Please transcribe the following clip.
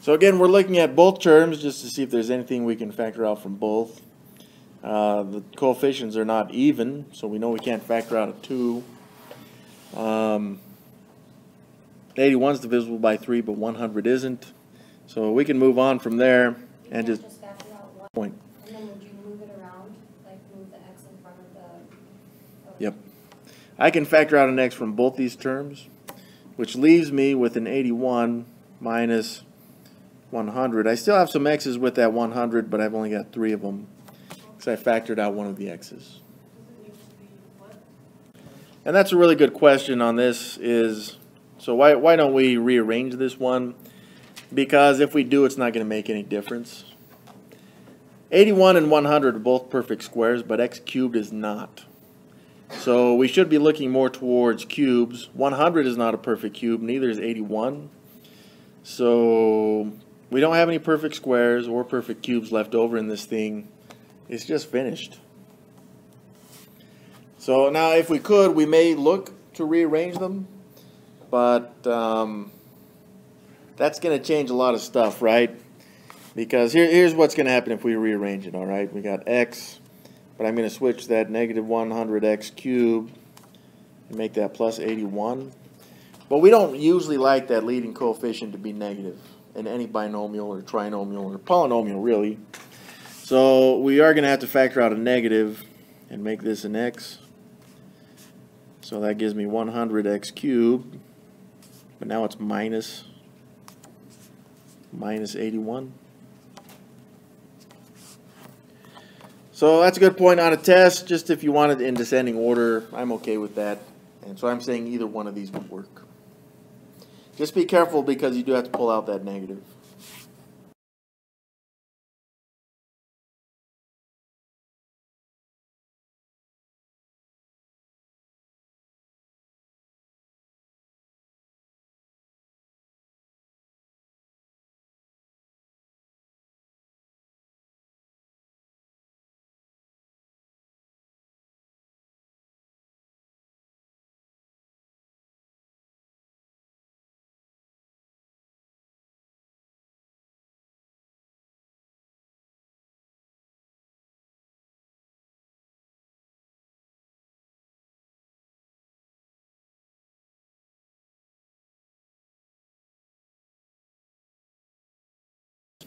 So again, we're looking at both terms just to see if there's anything we can factor out from both. Uh, the coefficients are not even, so we know we can't factor out a 2. Um, 81 is divisible by 3, but 100 isn't. So we can move on from there and just just factor out one, point. and then would you move it around, like move the x in front of the? Yep. I can factor out an x from both these terms, which leaves me with an 81 minus 100. I still have some x's with that 100, but I've only got three of them because I factored out one of the x's. And that's a really good question on this is, so why, why don't we rearrange this one? Because if we do, it's not going to make any difference. 81 and 100 are both perfect squares, but x cubed is not. So we should be looking more towards cubes. 100 is not a perfect cube, neither is 81. So we don't have any perfect squares or perfect cubes left over in this thing. It's just finished. So now if we could, we may look to rearrange them, but um, that's going to change a lot of stuff, right? Because here, here's what's going to happen if we rearrange it, all right? We got x, but I'm going to switch that negative 100x cubed and make that plus 81. But we don't usually like that leading coefficient to be negative in any binomial or trinomial or polynomial, really. So we are going to have to factor out a negative and make this an x. So that gives me 100x cubed, but now it's minus minus 81. So that's a good point on a test, just if you want it in descending order, I'm okay with that. And so I'm saying either one of these would work. Just be careful because you do have to pull out that negative.